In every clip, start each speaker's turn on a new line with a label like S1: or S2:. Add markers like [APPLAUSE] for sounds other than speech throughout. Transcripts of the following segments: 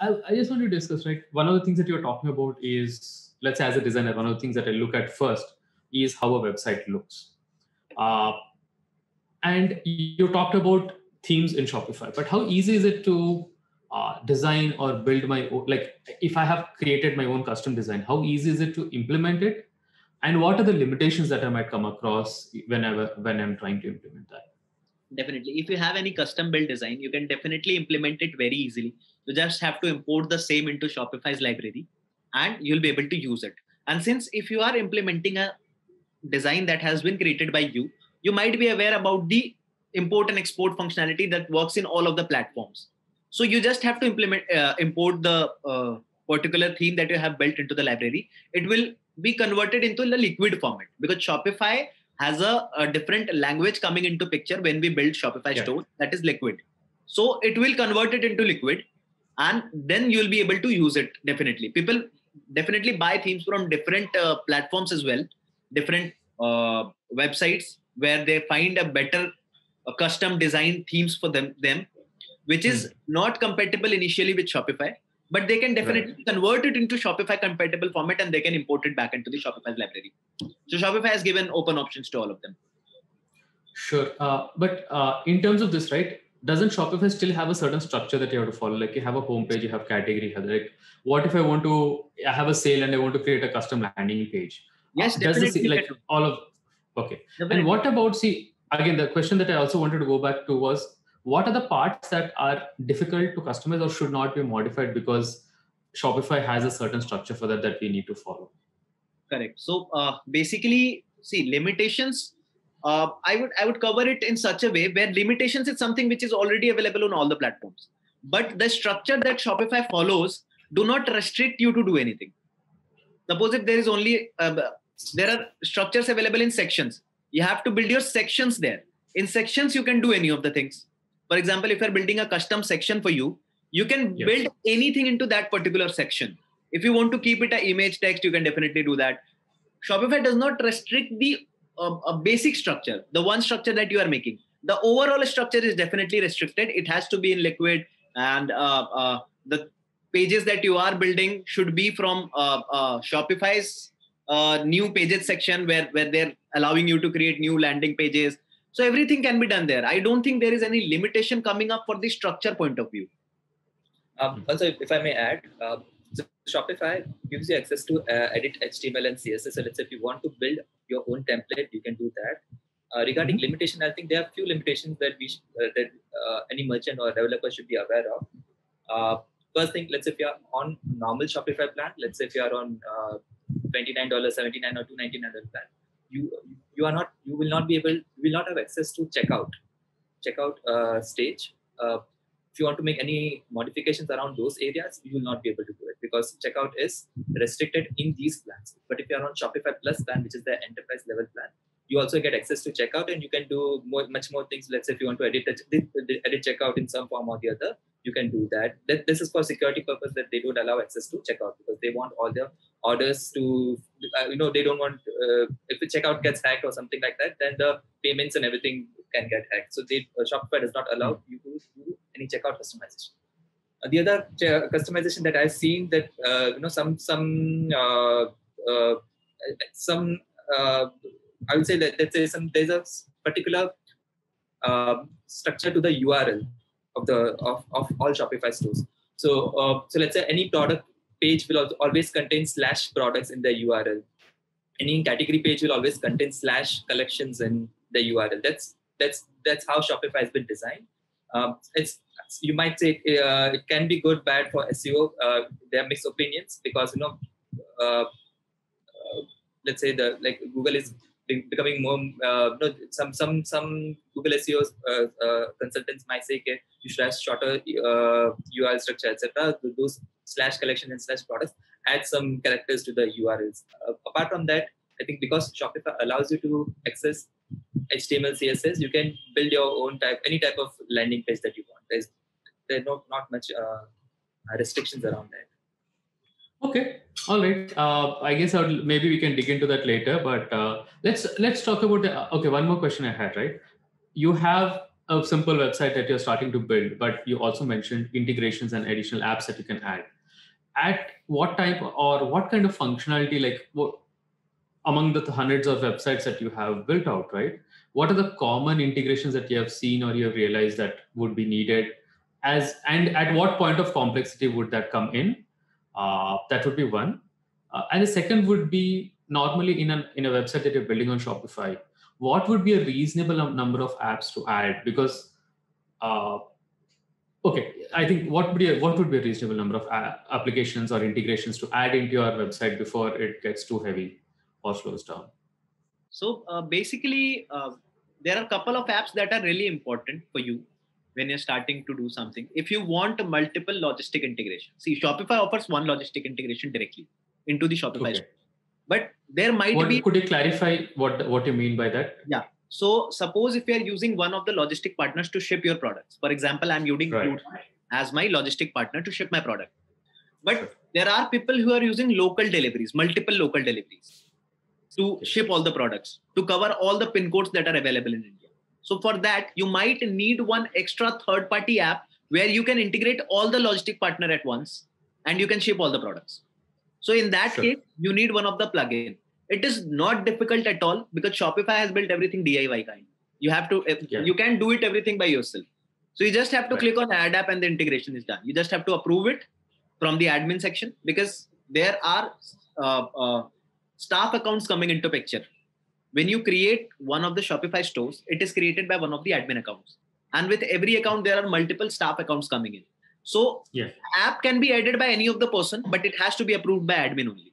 S1: I, I just want to discuss right. One of the things that you're talking about is, let's say, as a designer, one of the things that I look at first is how a website looks. Uh, and you talked about themes in Shopify, but how easy is it to uh, design or build my own? Like, if I have created my own custom design, how easy is it to implement it? And what are the limitations that I might come across whenever when I'm trying to implement that?
S2: definitely if you have any custom build design you can definitely implement it very easily you just have to import the same into shopify's library and you'll be able to use it and since if you are implementing a design that has been created by you you might be aware about the import and export functionality that works in all of the platforms so you just have to implement uh, import the uh, particular theme that you have built into the library it will be converted into the liquid format because shopify has a, a, different language coming into picture when we build Shopify yeah. store that is liquid. So it will convert it into liquid and then you'll be able to use it definitely. People definitely buy themes from different uh, platforms as well, different uh, websites where they find a better uh, custom design themes for them, them which is mm. not compatible initially with Shopify but they can definitely right. convert it into Shopify compatible format and they can import it back into the Shopify's library. So Shopify has given open options to all of them.
S1: Sure. Uh, but uh, in terms of this, right, doesn't Shopify still have a certain structure that you have to follow? Like you have a homepage, you have category, like what if I want to I have a sale and I want to create a custom landing page?
S2: Yes, uh, definitely. Does
S1: like all of okay. Definitely. And what about see again the question that I also wanted to go back to was what are the parts that are difficult to customize or should not be modified because Shopify has a certain structure for that that we need to follow?
S2: Correct. So uh, basically, see limitations. Uh, I would I would cover it in such a way where limitations is something which is already available on all the platforms, but the structure that Shopify follows do not restrict you to do anything. Suppose if there is only uh, there are structures available in sections, you have to build your sections there. In sections, you can do any of the things for example if you're building a custom section for you you can yes. build anything into that particular section if you want to keep it a image text you can definitely do that shopify does not restrict the uh, a basic structure the one structure that you are making the overall structure is definitely restricted it has to be in liquid and uh, uh, the pages that you are building should be from uh, uh, shopify's uh, new pages section where where they're allowing you to create new landing pages so everything can be done there. I don't think there is any limitation coming up for the structure point of view.
S3: Um, also, if I may add, uh, so Shopify gives you access to uh, edit HTML and CSS. So let's say if you want to build your own template, you can do that. Uh, regarding mm-hmm. limitation, I think there are few limitations that we sh- uh, that uh, any merchant or developer should be aware of. Uh, first thing, let's say if you are on normal Shopify plan, let's say if you are on $29, 79 or $299 plan, you you are not you will not be able you will not have access to checkout checkout uh, stage uh, if you want to make any modifications around those areas you will not be able to do it because checkout is restricted in these plans. But if you are on shopify plus plan which is the enterprise level plan you also get access to checkout and you can do more, much more things. Let's say if you want to edit edit checkout in some form or the other you can do that. this is for security purpose that they don't allow access to checkout because they want all their orders to uh, you know they don't want uh, if the checkout gets hacked or something like that then the payments and everything can get hacked. So they uh, shopify does not allow you to any checkout customization uh, the other ch- customization that i've seen that uh, you know some some uh, some i would say that let's say some there's a particular structure to the url of the of, of all shopify stores so so let's say any product page will always contain slash products in the URL. Any category page will always contain slash collections in the URL. That's that's that's how Shopify has been designed. Um, it's you might say uh, it can be good, bad for SEO. Uh, there are mixed opinions because you know, uh, uh let's say the like Google is becoming more. Uh, you some some some Google SEO uh, consultants might say, okay, you should have shorter URL structure, etc. Those slash collection and slash products, add some characters to the URLs. Apart from that, I think because Shopify allows you to access HTML, CSS, you can build your own type, any type of landing page that you want. There's there's not not much uh, restrictions around that.
S1: Okay, all right. Uh, I guess I'll, maybe we can dig into that later. But uh, let's let's talk about. The, okay, one more question I had. Right, you have a simple website that you're starting to build, but you also mentioned integrations and additional apps that you can add. At what type or what kind of functionality, like what, among the hundreds of websites that you have built out, right? What are the common integrations that you have seen or you have realized that would be needed? As and at what point of complexity would that come in? Uh, that would be one. Uh, and the second would be normally in a in a website that you're building on Shopify what would be a reasonable number of apps to add because uh, okay i think what would be a, what would be a reasonable number of applications or integrations to add into your website before it gets too heavy or slows down
S2: so uh, basically uh, there are a couple of apps that are really important for you when you're starting to do something. If you want multiple logistic integration see shopify offers one logistic integration directly into the shopify okay. but there might
S1: what,
S2: be
S1: could you clarify what what you mean by that?
S2: Yeah. So suppose if you are using one of the logistic partners to ship your products. For example i'm using right. as my logistic partner to ship my product. But sure. there are people who are using local deliveries multiple local deliveries to ship all the products to cover all the pin codes that are available in india so for that you might need one extra third party app where you can integrate all the logistic partner at once and you can ship all the products so in that sure. case, you need one of the plugin. It is not difficult at all because Shopify has built everything DIY kind. You have to, yeah. you can do it everything by yourself. So you just have to right. click on add app and the integration is done. You just have to approve it from the admin section because there are uh, uh, staff accounts coming into picture. When you create one of the Shopify stores, it is created by one of the admin accounts. And with every account, there are multiple staff accounts coming in. So yeah. app can be added by any of the person, but it has to be approved by admin only.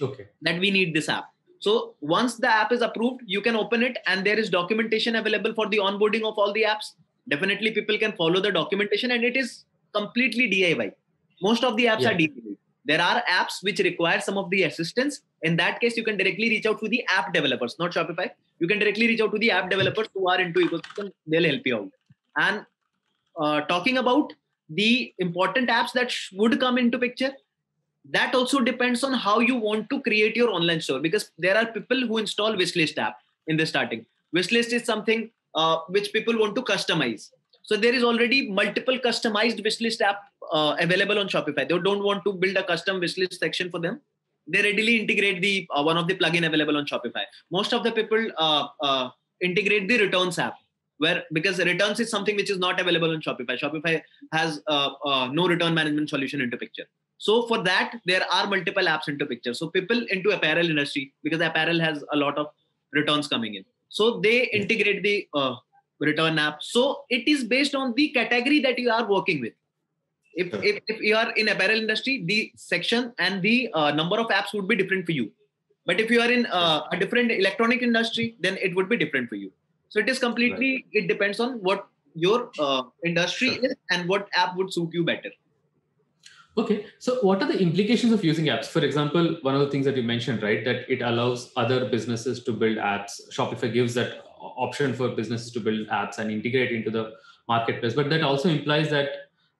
S1: Okay.
S2: That we need this app. So once the app is approved, you can open it and there is documentation available for the onboarding of all the apps. Definitely people can follow the documentation and it is completely DIY. Most of the apps yeah. are DIY. There are apps which require some of the assistance. In that case, you can directly reach out to the app developers, not Shopify. You can directly reach out to the app developers who are into ecosystem. They'll help you out. And uh, talking about the important apps that sh- would come into picture that also depends on how you want to create your online store because there are people who install wishlist app in the starting wishlist is something uh, which people want to customize so there is already multiple customized wishlist app uh, available on shopify they don't want to build a custom wishlist section for them they readily integrate the uh, one of the plugin available on shopify most of the people uh, uh, integrate the returns app where because returns is something which is not available on Shopify. Shopify has uh, uh, no return management solution into picture. So for that, there are multiple apps into picture. So people into apparel industry because apparel has a lot of returns coming in. So they integrate the uh, return app. So it is based on the category that you are working with. If, if, if you are in apparel industry, the section and the uh, number of apps would be different for you. But if you are in uh, a different electronic industry, then it would be different for you. So it is completely, right. it depends on what your uh, industry sure. is and what app would suit you better.
S1: Okay, so what are the implications of using apps? For example, one of the things that you mentioned, right, that it allows other businesses to build apps. Shopify gives that option for businesses to build apps and integrate into the marketplace. But that also implies that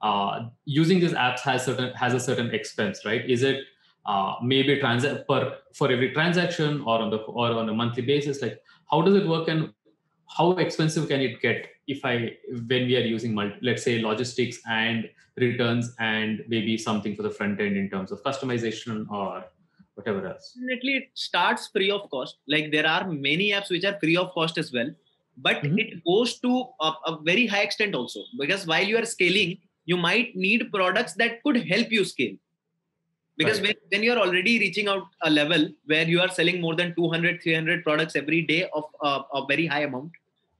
S1: uh, using these apps has certain has a certain expense, right? Is it uh, maybe trans per for every transaction or on the or on a monthly basis? Like, how does it work, and how expensive can it get if i when we are using multi, let's say logistics and returns and maybe something for the front end in terms of customization or whatever else.
S2: Definitely it starts free of cost. Like there are many apps which are free of cost as well but mm-hmm. it goes to a, a very high extent also. Because while you are scaling you might need products that could help you scale. Because right. when, when you're already reaching out a level where you are selling more than 200 300 products every day of uh, a very high amount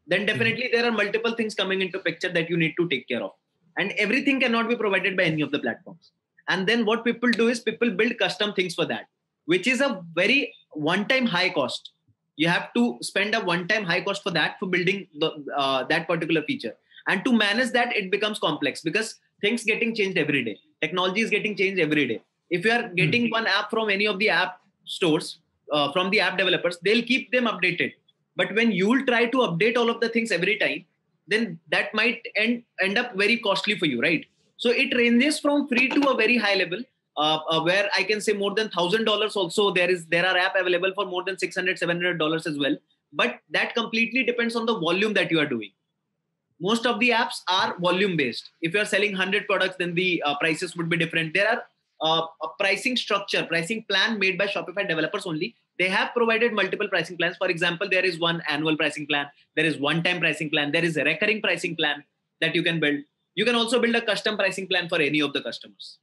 S2: then mm-hmm. definitely there are multiple things coming into picture that you need to take care of. And everything cannot be provided by any of the platforms. And then what people do is people build custom things for that which is a very one time high cost. You have to spend a one time high cost for that for building the, uh, that particular feature. And to manage that it becomes complex because things getting changed every day. Technology is getting changed every day. If you are getting mm-hmm. one app from any of the app stores uh, from the app developers they'll keep them updated. But when you'll try to update all of the things every time then that might end end up very costly for you right? So it ranges from free to a very high level uh, uh, where i can say more than thousand dollars also there is there are app available for more than 600 700 dollars as well but that completely depends on the volume that you are doing most of the apps are volume based. If you're selling 100 products, then the uh, prices would be different. There are uh, a pricing structure, pricing plan made by Shopify developers only. They have provided multiple pricing plans. For example, there is one annual pricing plan, there is one time pricing plan, there is a recurring pricing plan that you can build. You can also build a custom pricing plan for any of the customers.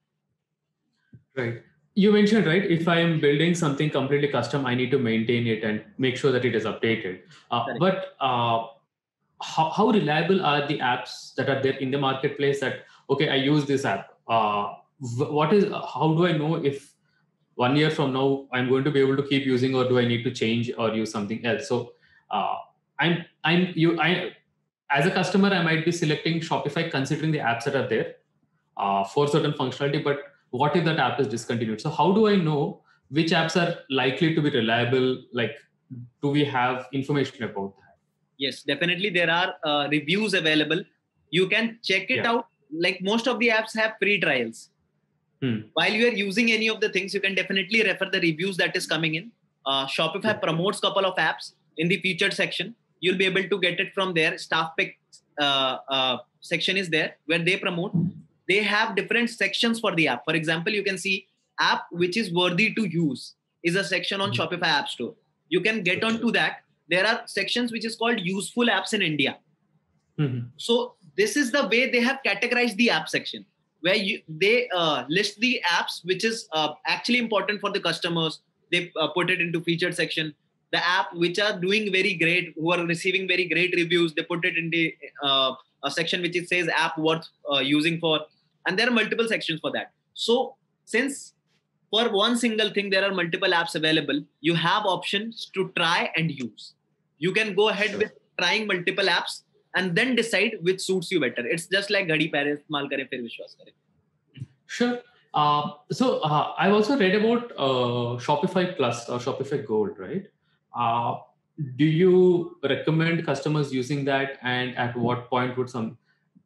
S1: Right. You mentioned, right? If I am building something completely custom, I need to maintain it and make sure that it is updated. Uh, but uh, how, how reliable are the apps that are there in the marketplace that, okay, I use this app. Uh, what is, how do I know if one year from now I'm going to be able to keep using or do I need to change or use something else? So uh, I'm, I'm, you, I, as a customer, I might be selecting Shopify considering the apps that are there uh, for certain functionality, but what if that app is discontinued? So how do I know which apps are likely to be reliable? Like, do we have information about that?
S2: Yes, definitely there are uh, reviews available. You can check it yeah. out. Like most of the apps have free trials. Hmm. While you are using any of the things, you can definitely refer the reviews that is coming in. Uh, Shopify yeah. promotes couple of apps in the featured section. You'll be able to get it from there. Staff pick uh, uh, section is there where they promote they have different sections for the app. For example, you can see app which is worthy to use is a section on mm-hmm. Shopify App Store. You can get onto that. There are sections which is called useful apps in India. Mm-hmm. So this is the way they have categorized the app section, where you, they uh, list the apps which is uh, actually important for the customers. They uh, put it into featured section. The app which are doing very great, who are receiving very great reviews, they put it in the uh, a section which it says app worth uh, using for and there are multiple sections for that. So since for one single thing there are multiple apps available you have options to try and use. You can go ahead sure. with trying multiple apps and then decide which suits you better. It's just like ghadi pehle istemal kare fir vishwas kare.
S1: Sure. Uh, so uh, i've also read about uh, shopify plus or shopify gold right? Uh, do you recommend customers using that and at what point would some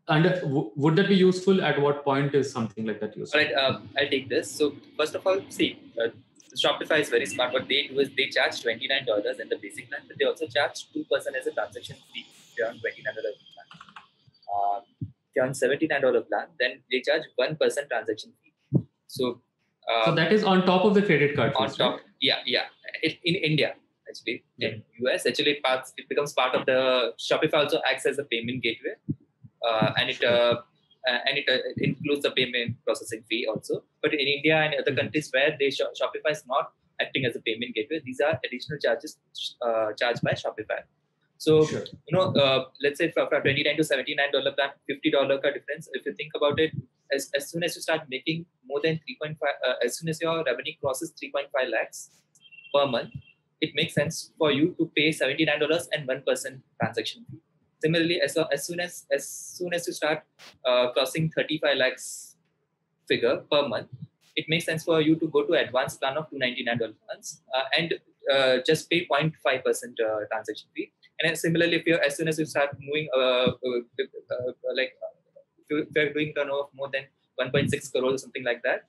S1: and w- would that be useful at what point is something like that useful?
S3: All right uh, i'll take this. So first of all see uh, shopify is very smart. What they do is they charge $29 in the basic plan but they also charge 2% as a transaction fee if you're on $29 plan. Uh, if you're on $79 plan then they charge 1% transaction fee. So
S1: uh, so that is on top of the credit card
S3: on top right? yeah yeah. It, in india actually. Yeah. in us actually it, parts, it becomes part of the shopify also acts as a payment gateway and it uh, uh, and it, includes the payment processing fee also. But in India and other countries where they Shopify is not acting as a payment gateway, these are additional charges charged by Shopify. So sure. you know, uh, let's say from, from twenty nine to seventy nine dollar plan, fifty dollar ka difference. If you think about it, as, as soon as you start making more than three point five, uh, as soon as your revenue crosses three point five lakhs per month, it makes sense for you to pay seventy nine dollars and one percent transaction fee. Similarly, as, as soon as as soon as you start uh, crossing 35 lakhs figure per month, it makes sense for you to go to advanced plan of 299 dollars uh, and uh, just pay 0.5 percent uh, transaction fee. And similarly, if you as soon as you start moving, uh, uh, like if you're doing turnover of more than 1.6 crores or something like that,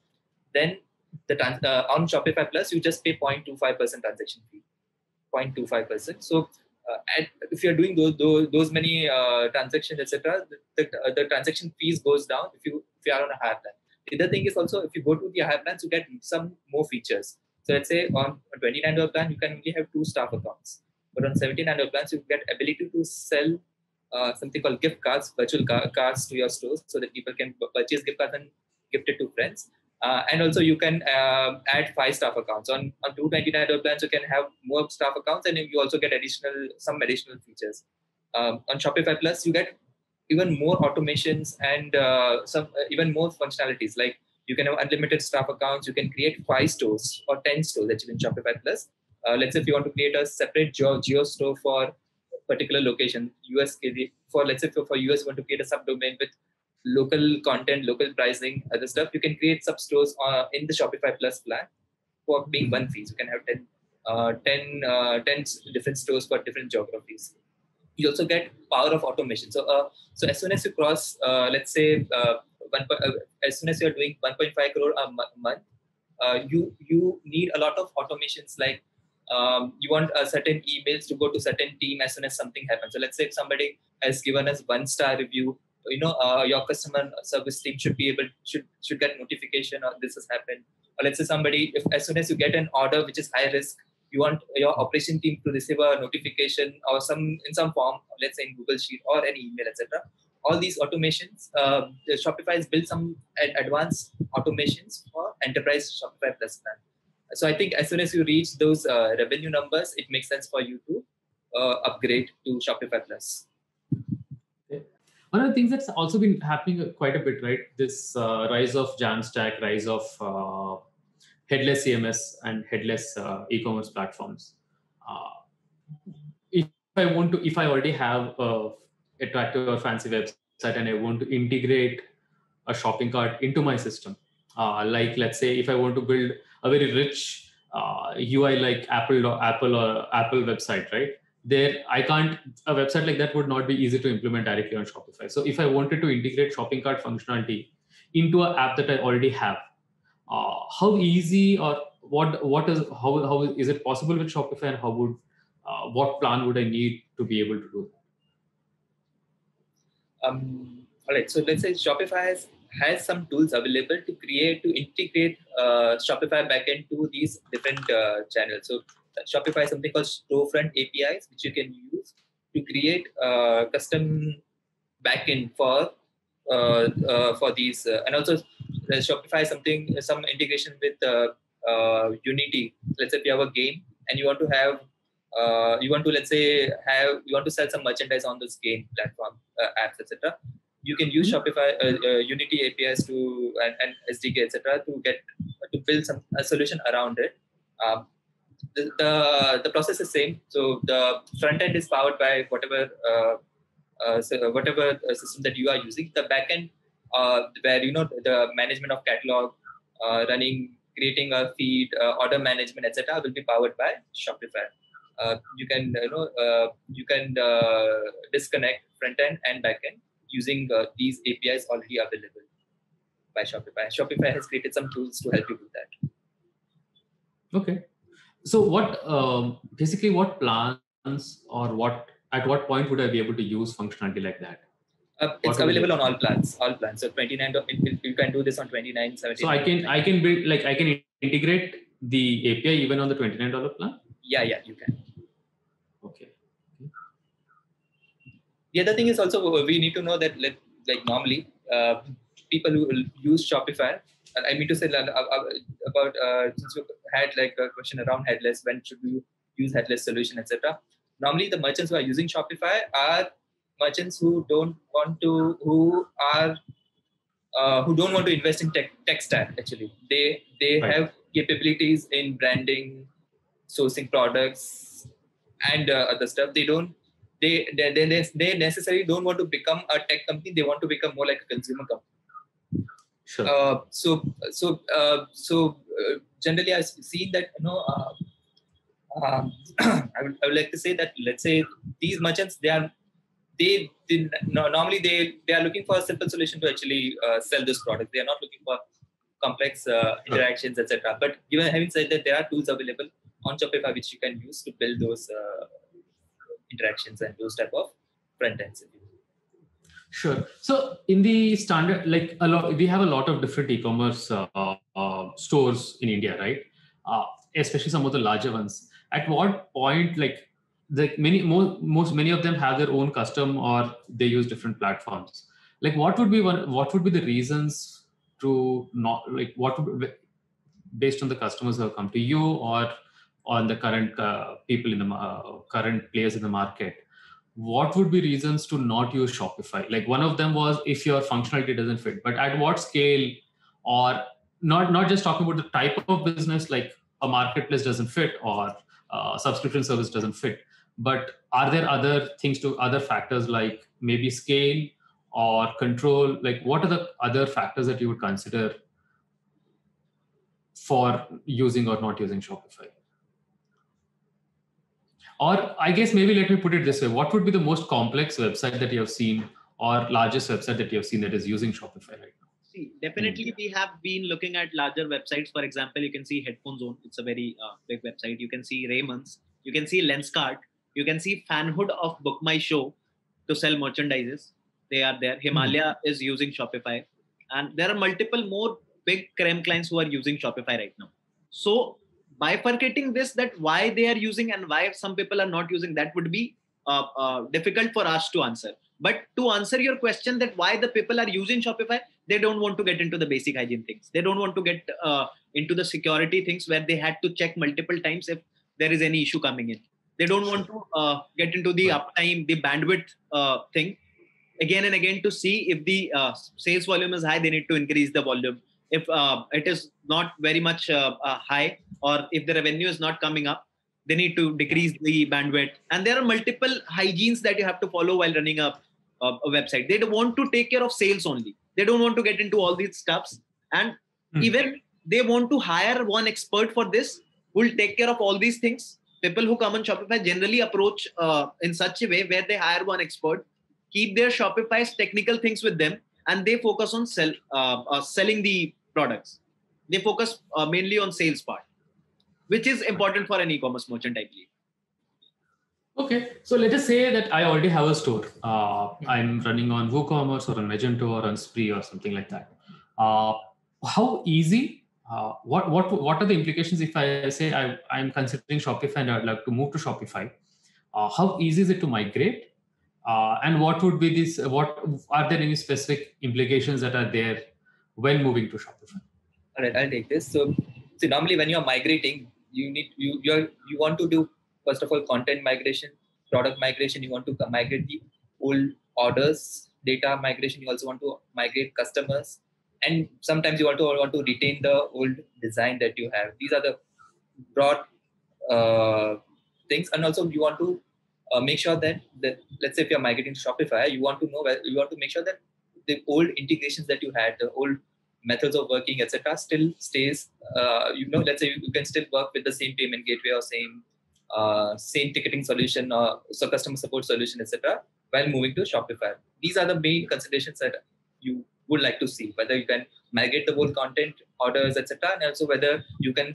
S3: then the trans- on Shopify Plus you just pay 0.25 percent transaction fee, 0.25 percent. So uh, and if you're doing those those, those many uh, transactions etc the, the, uh, the, transaction fees goes down if you if you are on a higher plan. The other thing is also if you go to the higher plans you get some more features. So let's say on a 29 dollar plan you can only have two staff accounts. But on 17 dollar plans you get ability to sell uh, something called gift cards virtual car- cards to your stores so that people can purchase gift cards and gift it to friends uh, and also you can uh, add five staff accounts. On on 299 plans you can have more staff accounts and you also get additional some additional features. Um, on shopify plus you get even more automations and uh, some uh, even more functionalities. Like you can have unlimited staff accounts. You can create five stores or 10 stores actually in shopify plus. Uh, let's say if you want to create a separate geo, geo store for particular location us for let's say for, for us you want to create a subdomain with local content, local pricing, other stuff, you can create sub stores uh, in the Shopify Plus plan for being one fees. You can have 10, uh, 10, uh, 10 different stores for different geographies. You also get power of automation. So, uh, so as soon as you cross, uh, let's say, uh, one, as soon as you're doing 1.5 crore a month, you you need a lot of automations like um, you want a certain emails to go to certain team as soon as something happens. So let's say if somebody has given us one star review, you know, uh, your customer service team should be able should should get notification or this has happened. Or let's say somebody, if as soon as you get an order which is high risk, you want your operation team to receive a notification or some in some form, let's say in Google Sheet or any email, etc. All these automations, uh, Shopify has built some advanced automations for enterprise Shopify Plus plan so I think as soon as you reach those uh, revenue numbers, it makes sense for you to uh, upgrade to Shopify Plus.
S1: One of the things that's also been happening quite a bit, right? This uh, rise of Jamstack, rise of uh, headless CMS and headless uh, e-commerce platforms. Uh, if I want to, if I already have a attractive or fancy website and I want to integrate a shopping cart into my system, like let's say if I want to build a very rich uh, UI like Apple or Apple or Apple website, right? There, I can't. A website like that would not be easy to implement directly on Shopify. So, if I wanted to integrate shopping cart functionality into an app that I already have, uh, how easy or what what is how how is it possible with Shopify, and how would uh, what plan would I need to be able to do?
S3: Um, all right. So let's say Shopify has has some tools available to create to integrate uh, Shopify backend to these different uh, channels. So Shopify has something called storefront APIs, which you can use to create uh, custom backend for uh, uh, for these, and also Shopify something some integration with Unity. Let's say if you have a game and you want to have you want to let's say have you want to sell some merchandise on this game platform apps etc you can use mm-hmm. Shopify uh, uh, Unity APIs to and, and SDK etc. to get to build some a solution around it. Um, the, the, the process is same. So the front end is powered by whatever uh, uh, so whatever uh, system that you are using. The backend uh, where you know the management of catalog, uh, running, creating a feed, order management, etc. will be powered by Shopify. you can you know you can disconnect front end and back end using uh, these APIs already available by Shopify. Shopify has created some tools to help you do that.
S1: Okay. So what um, basically what plans or what at what point would I be able to use functionality like that?
S3: Uh, it's available on all plans, all plans. So 29, you can do this on 29, 79.
S1: So I can, I can build, like I can integrate the API even on the $29 plan?
S3: Yeah, yeah, you can. Okay. The other thing is also we need to know that like, like normally uh, people who use Shopify, I mean to say about uh, since you had like a question around headless, when should you use headless solution, etc. Normally, the merchants who are using Shopify are merchants who don't want to, who are uh, who don't want to invest in tech, tech stack. Actually, they they right. have capabilities in branding, sourcing products, and uh, other stuff. They don't they, they, they, they necessarily don't want to become a tech company. They want to become more like a consumer company.
S1: Sure. Uh,
S3: so, so, uh, so uh, generally, I've seen that you know. Uh, um, [CLEARS THROAT] I, would, I would like to say that let's say these merchants they are they, they no, normally they they are looking for a simple solution to actually uh, sell this product. They are not looking for complex uh, interactions, etc. But given having said that, there are tools available on Shopify which you can use to build those uh, interactions and those type of front ends.
S1: Sure. So in the standard, like a lot, we have a lot of different e-commerce uh, uh, stores in India, right? Uh, especially some of the larger ones. At what point, like the many most, most many of them have their own custom or they use different platforms. Like what would be one? What would be the reasons to not like what would based on the customers who have come to you or on the current uh, people in the uh, current players in the market what would be reasons to not use shopify? Like one of them was if your functionality doesn't fit but at what scale? Or not not just talking about the type of business like a marketplace doesn't fit or a subscription service doesn't fit but are there other things to other factors like maybe scale or control? Like what are the other factors that you would consider for using or not using shopify or I guess maybe let me put it this way: What would be the most complex website that you have seen, or largest website that you have seen that is using Shopify right now?
S2: See, definitely mm. we have been looking at larger websites. For example, you can see Headphone Zone. It's a very uh, big website. You can see Raymond's. You can see Lenskart. You can see Fanhood of Book My Show to sell merchandises. They are there. Himalaya mm. is using Shopify. And there are multiple more big creme clients who are using Shopify right now. So bifurcating this, that why they are using and why some people are not using, that would be uh, uh, difficult for us to answer. But to answer your question that why the people are using Shopify, they don't want to get into the basic hygiene things. They don't want to get uh, into the security things where they had to check multiple times if there is any issue coming in. They don't want to uh, get into the uptime, the bandwidth uh, thing again and again to see if the uh, sales volume is high. They need to increase the volume. If it is not very much high, or if the revenue is not coming up, they need to decrease the bandwidth. And there are multiple hygienes that you have to follow while running a, a, a website. They don't want to take care of sales only. They don't want to get into all these stuffs. And mm-hmm. even they want to hire one expert for this who will take care of all these things. People who come on shopify generally approach uh, in such a way where they hire one expert keep their shopify's technical things with them and they focus on sell uh, uh, selling the products they focus uh, mainly on sales part which is important for an e-commerce merchant, I believe.
S1: Okay, so let us say that I already have a store. Uh, I'm running on WooCommerce or on Magento or on Spree or something like that. Uh, how easy? Uh, what what what are the implications if I say I, I'm considering Shopify and I'd like to move to Shopify? Uh, how easy is it to migrate? Uh, and what would be this? What are there any specific implications that are there when moving to Shopify?
S3: All right, I'll take this. So, so normally when you're migrating, you need you you you want to do first of all content migration product migration you want to migrate the old orders data migration you also want to migrate customers and sometimes you also want to retain the old design that you have these are the broad uh, things and also you want to uh, make sure that that let's say if you're migrating to shopify you want to know where you want to make sure that the old integrations that you had the old methods of working, etc., still stays. Uh, you know, let's say you, can still work with the same payment gateway or same uh, same ticketing solution or so customer support solution, etc., while moving to Shopify. These are the main considerations that you would like to see whether you can migrate the whole content, orders, etc., and also whether you can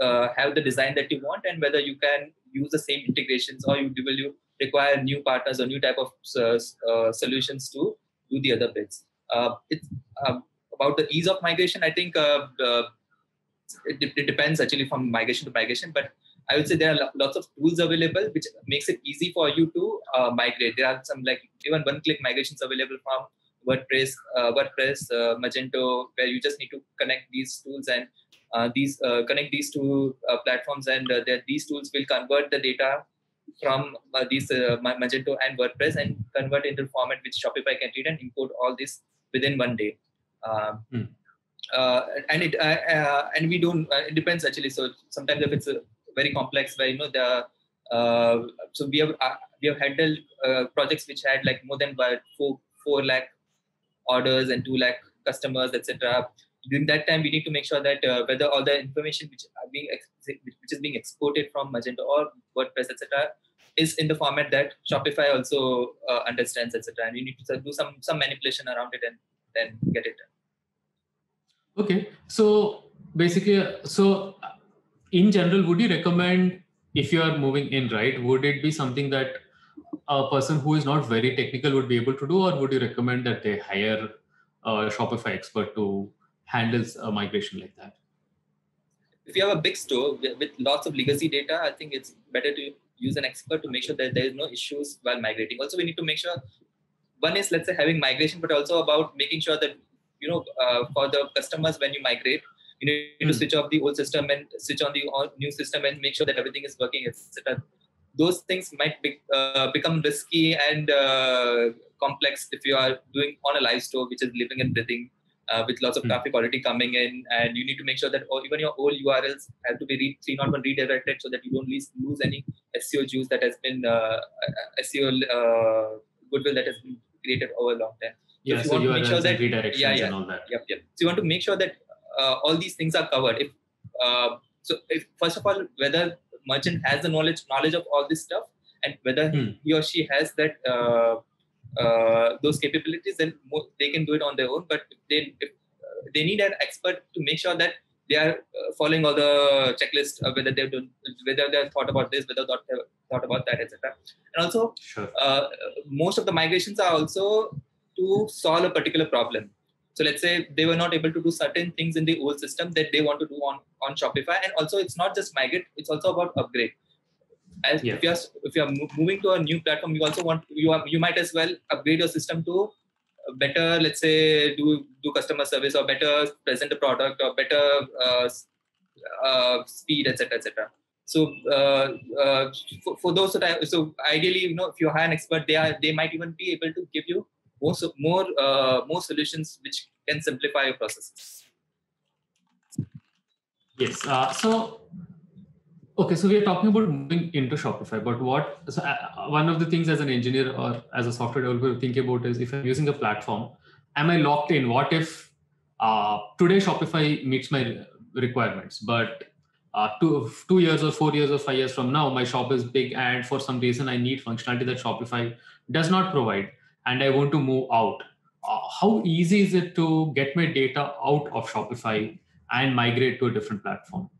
S3: uh, have the design that you want and whether you can use the same integrations or you will you require new partners or new type of uh, uh, solutions to do the other bits. Uh, it's um, about the ease of migration, I think uh, it, it, depends actually from migration to migration, but I would say there are lots of tools available which makes it easy for you to uh, migrate. There are some like even one-click migrations available from WordPress, uh, WordPress, uh, Magento, where you just need to connect these tools and uh, these uh, connect these two platforms, and these tools will convert the data from these Magento and WordPress and convert into format which Shopify can read and import all this within one day. Hmm. Uh, and it uh, uh, and we don't. it depends actually. So sometimes if it's very complex, where you know the so we have we have handled projects which had like more than four four lakh orders and two lakh customers, etc during that time we need to make sure that uh, whether all the information which are being which is being exported from magento or wordpress etc is in the format that shopify also uh, understands etc and you need to do some some manipulation around it and then get it done
S1: Okay, so basically, so in general, would you recommend if you are moving in, right? Would it be something that a person who is not very technical would be able to do, or would you recommend that they hire a Shopify expert to handle a migration like that?
S3: If you have a big store with lots of legacy data, I think it's better to use an expert to make sure that there is no issues while migrating. Also, we need to make sure one is let's say having migration, but also about making sure that you know uh, for the customers when you migrate you need mm. to hmm. switch off the old system and switch on the new system and make sure that everything is working etc those things might be, uh, become risky and uh, complex if you are doing on a live store which is living and breathing uh, with lots of mm. traffic already coming in and you need to make sure that even your old urls have to be re- 301 redirected so that you don't lose, lose any seo juice that has been uh, seo uh, goodwill that has been created over a long time
S1: yeah, so, so you, want to make sure that redirections yeah, yeah, and all that.
S3: Yep, yep. So you want to make sure that uh, all these things are covered. If uh, so, if first of all, whether merchant has the knowledge knowledge of all this stuff, and whether hmm. he or she has that uh, uh, those capabilities, then they can do it on their own. But they if they need an expert to make sure that they are uh, following all the checklist, uh, whether they've done, whether they've thought about this, whether they've thought about that, etc. And also,
S1: Sure.
S3: uh, most of the migrations are also to solve a particular problem. So let's say they were not able to do certain things in the old system that they want to do on, on Shopify. And also it's not just migrate, it's also about upgrade. As
S1: Yeah.
S3: if you're if you're moving to a new platform, you also want you are you might as well upgrade your system to better, let's say, do do customer service or better present the product or better uh, uh, speed, etc., etc. So uh, uh, for, for those that I, so ideally, you know, if you hire an expert, they are they might even be able to give you more so- more uh, more solutions which can simplify your processes.
S1: Yes. Uh, so, okay, so we are talking about moving into Shopify, but what? So, uh, one of the things as an engineer or as a software developer think about is if I'm using a platform, am I locked in? What if uh, today Shopify meets my requirements, but uh, two two years or four years or five years from now, my shop is big, and for some reason I need functionality that Shopify does not provide, and I want to move out. Uh, how easy is it to get my data out of Shopify and migrate to a different platform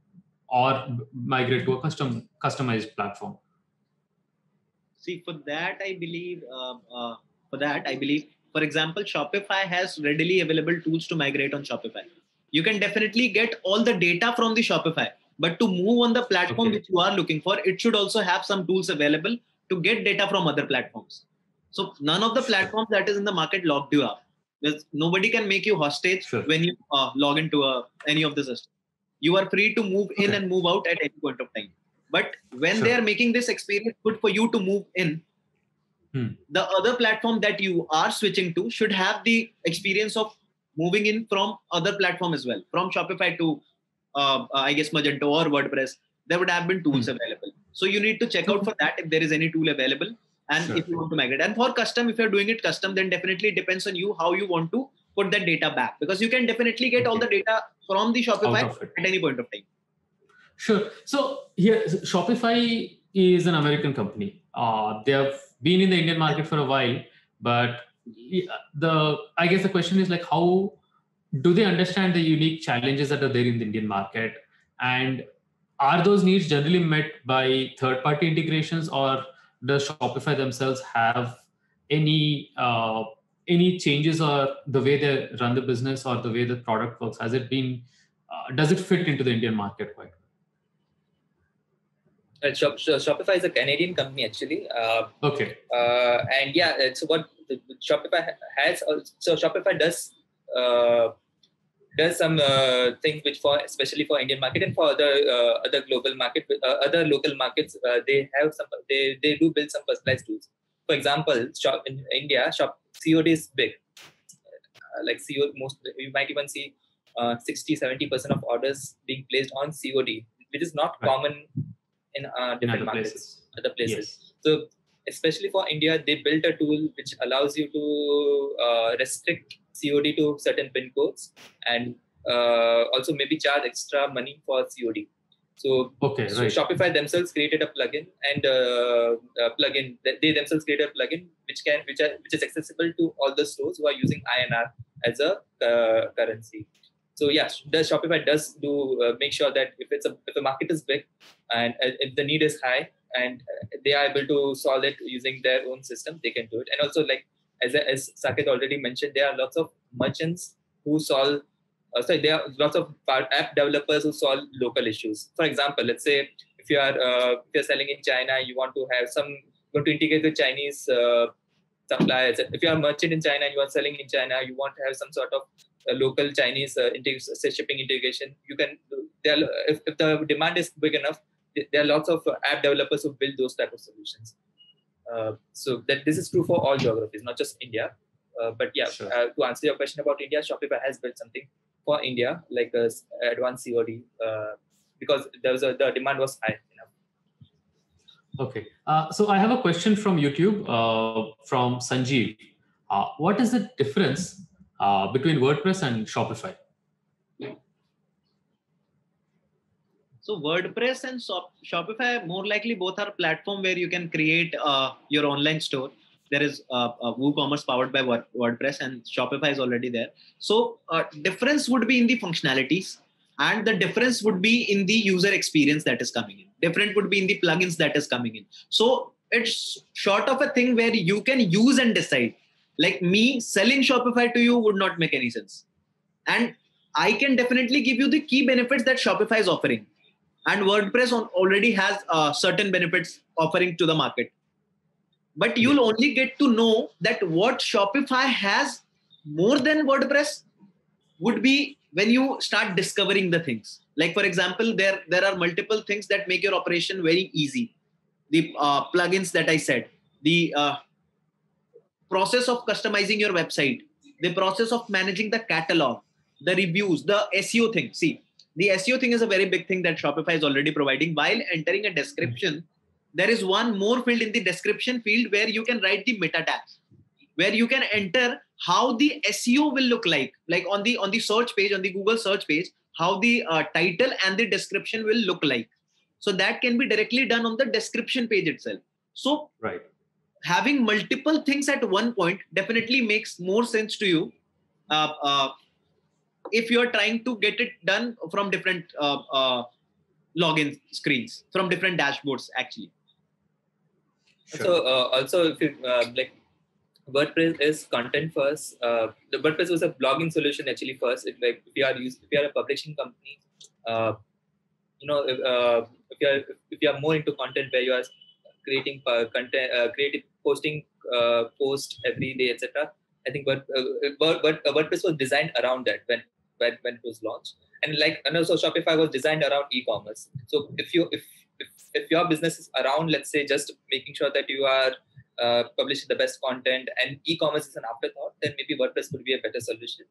S1: or migrate to a custom customized platform
S2: See, for that, I believe, um, uh, for that, I believe, for example, Shopify has readily available tools to migrate on Shopify. You can definitely get all the data from the Shopify, but to move on the platform
S1: Okay.
S2: which you are looking for, it should also have some tools available to get data from other platforms. So none of the
S1: Sure.
S2: platforms that is in the market locked you up. There's, nobody can make you hostage
S1: Sure.
S2: when you uh, log into a, any of the systems. You are free to move in
S1: Okay.
S2: and move out at any point of time. But when
S1: Sure.
S2: they are making this experience good for you to move in,
S1: Hmm.
S2: the other platform that you are switching to should have the experience of moving in from other platform as well, from Shopify to, uh, I guess Magento or WordPress. There would have been tools
S1: Hmm.
S2: available. So you need to check out for that if there is any tool available, and
S1: Sure.
S2: if you want to migrate. And for custom, if you're doing it custom, then definitely it depends on you how you want to put that data back because you can definitely get all the data from the Shopify
S1: out of it.
S2: at any point of time.
S1: sure. So here shopify is an american company. Uh, they have been in the indian market for a while but the i guess the question is like how do they understand the unique challenges that are there in the indian market? And are those needs generally met by third party integrations or does shopify themselves have any uh, any changes or the way they run the business or the way the product works has it been uh, does it fit into the indian market quite
S3: Uh, Shop, Shop- Shopify is a Canadian company actually, uh,
S1: okay
S3: uh, and yeah, it's what the, the Shopify has. So Shopify does uh, does some uh, things which for especially for Indian market and for other uh, other global market, uh, other local markets, uh, they have some they they do build some personalized tools. For example, shop in India, shop COD is big. Uh, like COD, most you might even see uh, 60 70 percent of orders being placed on COD, which is not
S1: Right.
S3: common in uh,
S1: in
S3: different
S1: other
S3: markets,
S1: places
S3: other places.
S1: yes
S3: So especially for India, they built a tool which allows you to uh, restrict COD to certain pin codes and uh, also maybe charge extra money for COD. So,
S1: okay
S3: so
S1: right
S3: Shopify themselves created a plugin and uh, a plugin that they themselves created a plugin which can which are, which is accessible to all the stores who are using INR as a uh, currency. So yes, the Shopify does do uh, make sure that if it's a if the market is big and uh, if the need is high and uh, they are able to solve it using their own system, they can do it. And also like as as Saket already mentioned, there are lots of merchants who solve. Uh, sorry, there are lots of app developers who solve local issues. For example, let's say if you are uh, if you're selling in China, you want to have some going to integrate with Chinese uh, suppliers. If you are a merchant in China and you are selling in China, you want to have some sort of uh, local Chinese uh, integ- shipping integration. You can there are, if, if the demand is big enough, there are lots of uh, app developers who build those type of solutions. Uh, so that this is true for all geographies, not just India. Uh, but yeah,
S1: Sure.
S3: uh, to answer your question about India, Shopify has built something for India, like a s- advanced COD, uh, because there was a, the demand was high enough.
S1: Okay. Uh, so I have a question from YouTube uh, from Sanjeev. Uh, what is the difference uh, between WordPress and Shopify?
S2: So WordPress and Shop- Shopify more likely both are platform where you can create uh, your online store. There is uh, uh, WooCommerce powered by WordPress, and Shopify is already there. So uh, difference would be in the functionalities, and the difference would be in the user experience that is coming in. Different would be in the plugins that is coming in. So it's short of a thing where you can use and decide. Like me selling Shopify to you would not make any sense, and I can definitely give you the key benefits that Shopify is offering and wordpress on, already has uh, certain benefits offering to the market but you'll only get to know that what shopify has more than wordpress would be when you start discovering the things. Like for example there there are multiple things that make your operation very easy. The uh, plugins that i said the uh, process of customizing your website the process of managing the catalog the reviews the seo thing. See the SEO thing is a very big thing that Shopify is already providing. While entering a description, there is one more field in the description field where you can write the meta where you can enter how the SEO will look like, like on the on the search page, on the Google search page, how the uh, title and the description will look like. So that can be directly done on the description page itself. So
S1: right.
S2: having multiple things at one point definitely makes more sense to you. Uh, uh, if you're trying to get it done from different uh, uh, login screens from different dashboards actually
S3: sure. so uh, also if you uh, like wordpress is content first uh, the wordpress was a blogging solution actually first if like if you are used if you are a publishing company uh, you know if, if you are if you are more into content where you are creating content creative posting post every day etc I think uh, WordPress was designed around that when when, when it was launched. And like and also Shopify was designed around e-commerce. So if you if if, if your business is around, let's say, just making sure that you are uh, publishing the best content and e-commerce is an afterthought, then maybe WordPress would be a better solution.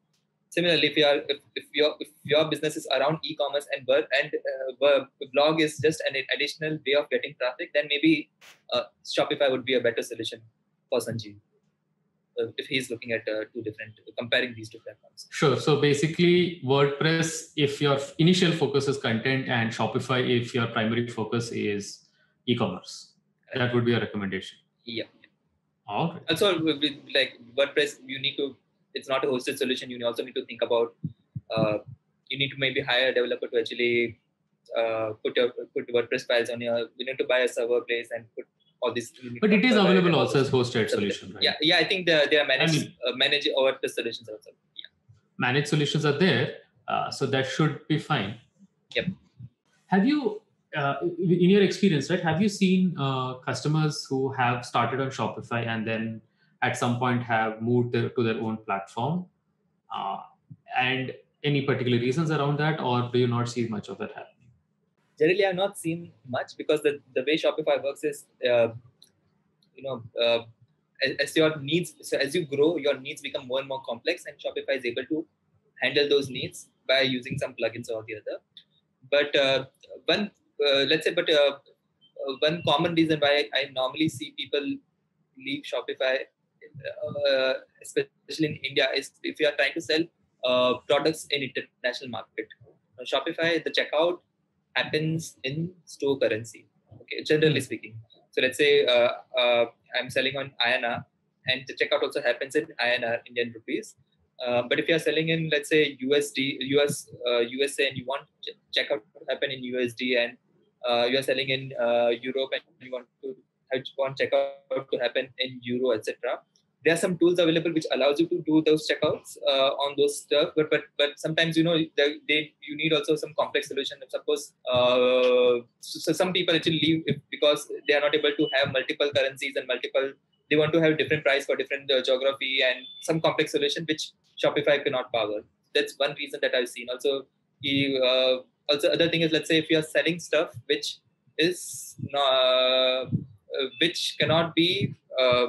S3: Similarly, if you are if, if your if your business is around e-commerce and and uh, blog is just an additional way of getting traffic, then maybe uh, Shopify would be a better solution for Sanjeev. Uh, if he's looking at uh, two different comparing these two platforms
S1: sure. So basically wordpress if your initial focus is content and shopify if your primary focus is e-commerce. That would be a recommendation?
S3: Yeah.
S1: All right.
S3: also with, like wordpress you need to it's not a hosted solution. You also need to think about uh, you need to maybe hire a developer to actually uh, put your put WordPress files on your. You need to buy a server place and put all this.
S1: But it is available also as hosted solution, right?
S3: Yeah, yeah. I think the, they are managed I mean, uh, manage over the solutions also. Yeah.
S1: Managed solutions are there, uh, so that should be fine.
S3: Yep.
S1: Have you, uh, in your experience, right? Have you seen uh, customers who have started on Shopify and then at some point have moved their, to their own platform? Uh, and any particular reasons around that, or do you not see much of that happening?
S3: Generally I've not seen much because the, the way Shopify works is, uh, you know, uh, as, as, your needs, so as you grow, your needs become more and more complex, and Shopify is able to handle those needs by using some plugins or the other. But uh, one, uh, let's say, but uh, uh, one common reason why I, I normally see people leave Shopify, especially in India, is if you are trying to sell products in international market. Shopify, the checkout happens in store currency. Okay, generally hmm. speaking. So let's say uh, uh, I'm selling on INR, and the checkout also happens in INR Indian rupees. Uh, but if you are selling in let's say USD, US, USA, uh, and you want checkout to happen in USD, and uh, you are selling in uh, Europe, and you want to want checkout to happen in Euro, etc there are some tools available which allows you to do those checkouts uh, on those stuff but but but sometimes you know they, they you need also some complex solution. Suppose uh, so, so, some people actually leave because they are not able to have multiple currencies and multiple they want to have different price for different uh, geography and some complex solution which shopify cannot power. That's one reason that i've seen. Also uh, also other thing is let's say if you are selling stuff which is not, uh, which cannot be uh,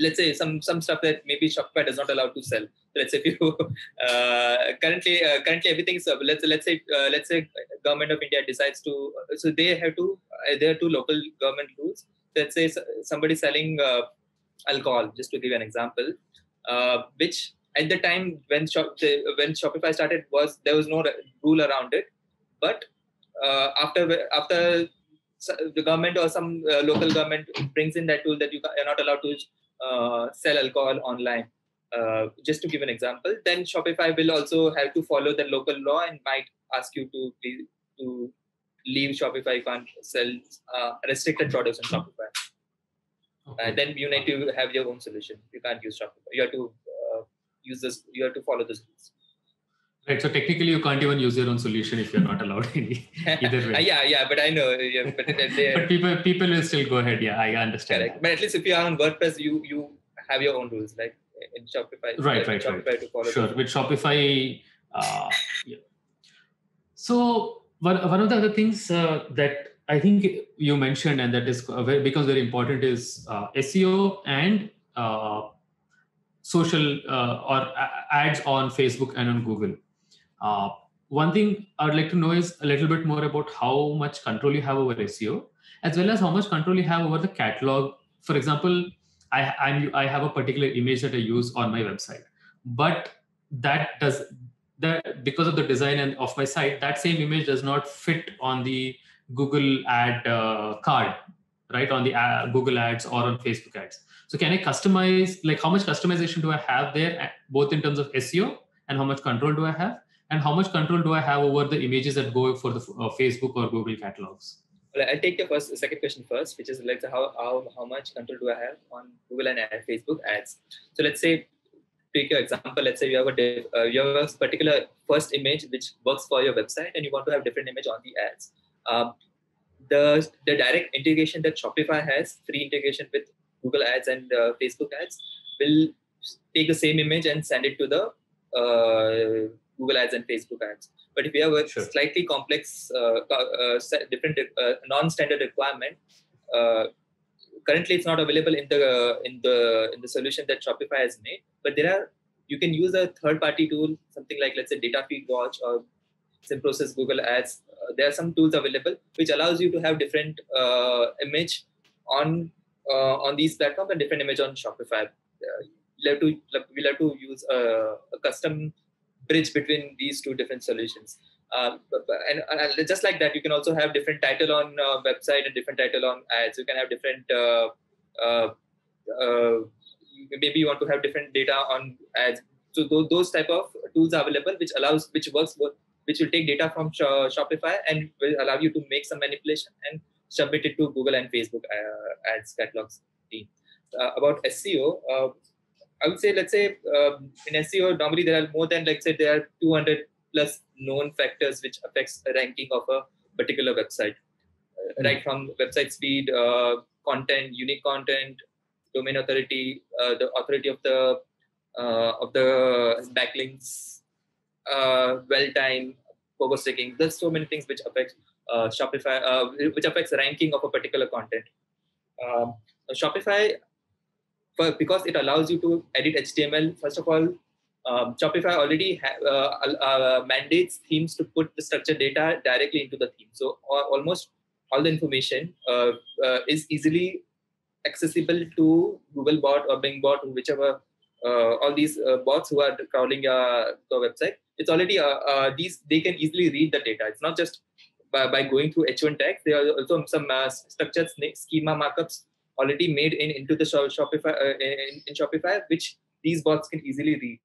S3: let's say some some stuff that maybe Shopify does not allow to sell. let's say if you [LAUGHS] uh, currently uh, currently everything is uh, let's let's say uh, let's say government of India decides to so they have to uh, there are two local government rules. Let's say somebody selling uh, alcohol, just to give an example, which at the time when Shop, when Shopify started was there was no rule around it, but after after the government or some local government brings in that rule that you are not allowed to uh, sell alcohol online, uh, just to give an example, then Shopify will also have to follow the local law and might ask you to please, to leave Shopify. You can't sell uh, restricted products on Shopify. Okay. Then you need to have your own solution. You can't use Shopify. You have to uh, use this. You have to follow this rules.
S1: Right. So technically, you can't even use your own solution if you're not allowed [LAUGHS] any. Either way. [LAUGHS]
S3: yeah, yeah, but I know. Yeah, but,
S1: but people people will still go ahead. Yeah, I understand.
S3: Correct. But at least if you are on WordPress, you you have your own rules. Like in Shopify.
S1: Right, right,
S3: Shopify
S1: right.
S3: To follow
S1: sure. With Shopify, uh, yeah. So one one of the other things uh, that I think you mentioned and that is very, becomes very important is uh, SEO and uh, social uh, or ads on Facebook and on Google. Uh, one thing I would like to know is a little bit more about how much control you have over SEO, as well as how much control you have over the catalog. For example, I I'm, I have a particular image that I use on my website, but that does that because of the design and of my site, that same image does not fit on the Google ad uh, card, right? On the uh, Google ads or on Facebook ads. So can I customize? Like, how much customization do I have there, both in terms of SEO and how much control do I have? And how much control do I have over the images that go for the uh, Facebook or Google catalogs?
S3: Well, I'll take your first, second question first, which is like how, how how much control do I have on Google and Facebook ads? So let's say, take your example. Let's say you have a uh, you have a particular first image which works for your website, and you want to have different image on the ads. Um, the the direct integration that Shopify has, free integration with Google Ads and uh, Facebook Ads, will take the same image and send it to the uh, Google Ads and Facebook Ads. But if you have a sure. slightly complex, uh, uh, different, uh, non-standard requirement, uh, currently it's not available in the in the in the solution that Shopify has made. But there are you can use a third-party tool, something like let's say Datafeed Watch or Simprosys Google Ads. Uh, there are some tools available which allows you to have different uh, image on on these platforms and different image on Shopify. we'll have to we'll have to use a, a custom bridge between these two different solutions. Um, and, and, just like that, you can also have different title on uh, website and different title on ads. You can have different. Uh, uh, uh maybe you want to have different data on ads. So those, those type of tools are available, which allows which works which will take data from Shopify and will allow you to make some manipulation and submit it to Google and Facebook uh, ads catalogs team. Uh, about SEO, I would say, let's say um, in SEO, normally there are more than, like, say, there are 200 plus known factors which affects the ranking of a particular website, mm-hmm. right from website speed, uh, content, unique content, domain authority, uh, the authority of the uh, of the backlinks, uh, well time, focus taking. There's so many things which affect uh, Shopify, uh, which affects the ranking of a particular content. Um, Shopify for, because it allows you to edit HTML. First of all, um, Shopify already ha- uh, uh, mandates themes to put the structured data directly into the theme. So almost all the information uh, uh, is easily accessible to Googlebot or Bingbot, or whichever uh, all these uh, bots who are crawling your, website. It's already these they can easily read the data. It's not just by, by going through H1 tags. There are also some structured schema markups already made in into the Shopify uh, in, in, Shopify, which these bots can easily read.